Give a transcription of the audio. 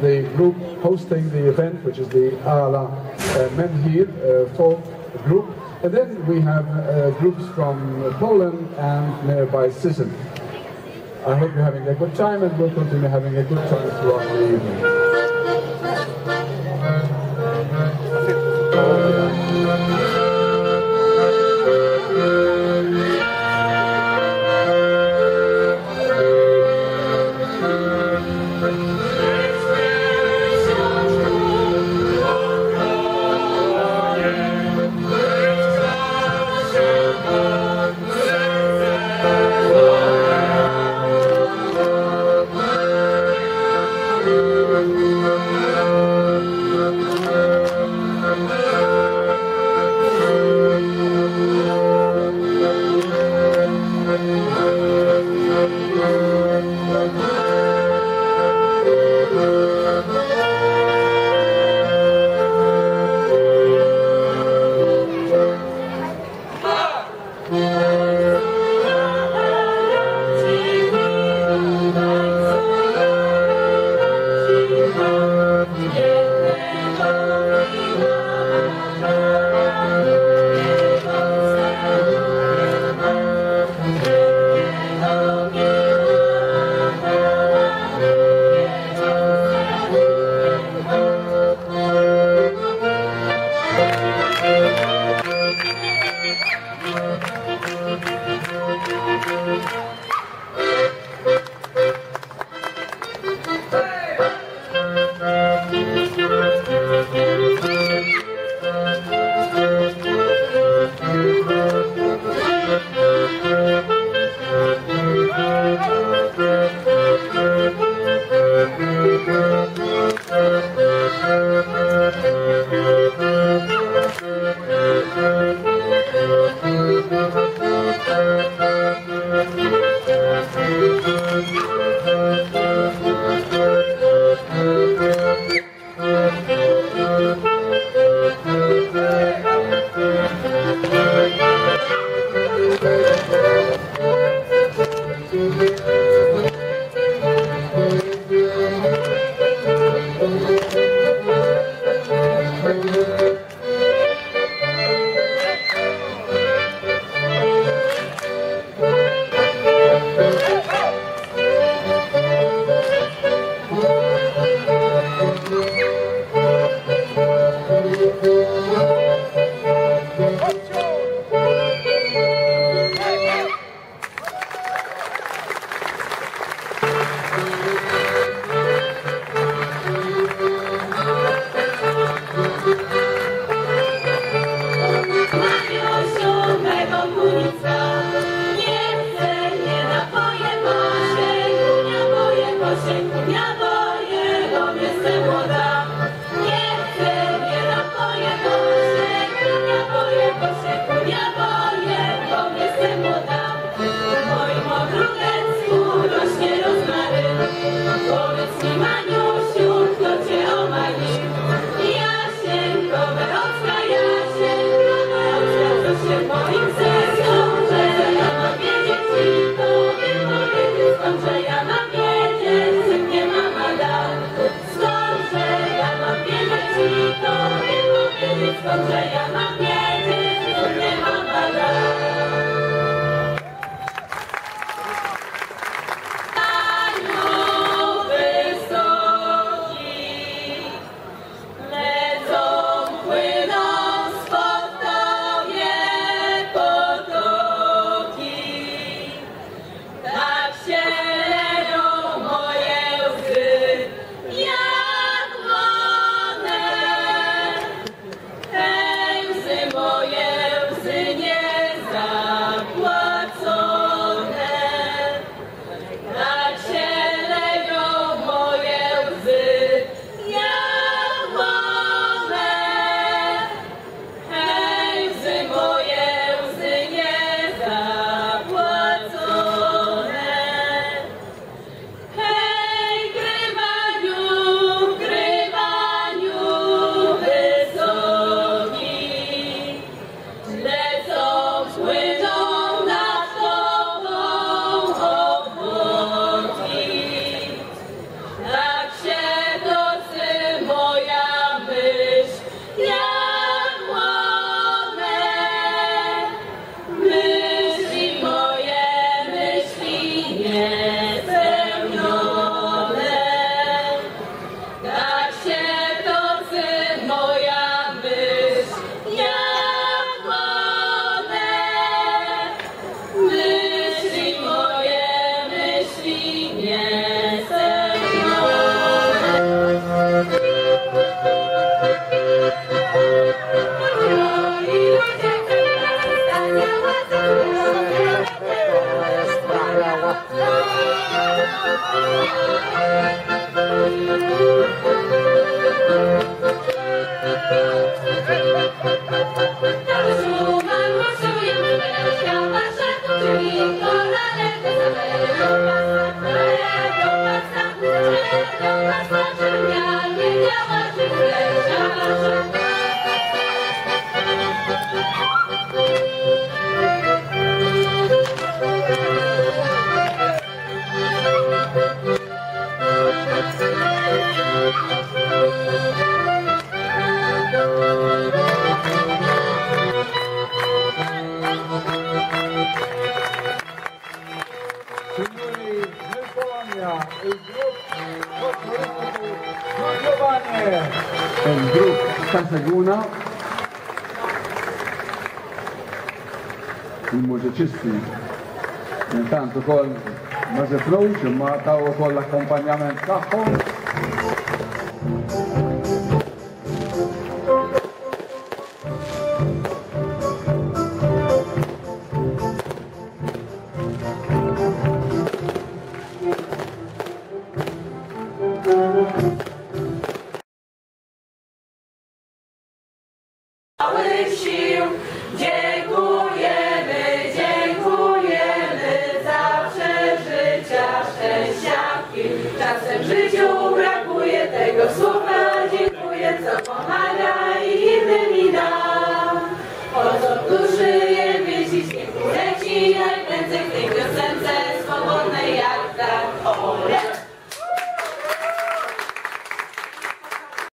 The group hosting the event, which is the Qala uh, Men Here uh, folk group. And then we have uh, groups from Poland and nearby Sicily. I hope you're having a good time and we'll continue having a good time throughout the evening. Música one, hej, Thank you. Cartagona i musicisti intanto con col Maseproce ma tavo con l'accompagnamento. Cały sił dziękujemy, dziękujemy za przeżycia, szczęścia czasem w życiu brakuje tego słowa. Dziękuję, co pomaga i innym i da. Po co tu żyje, wycić niech uleci, najprędzej w tej piosence swobodnej jak tak. O,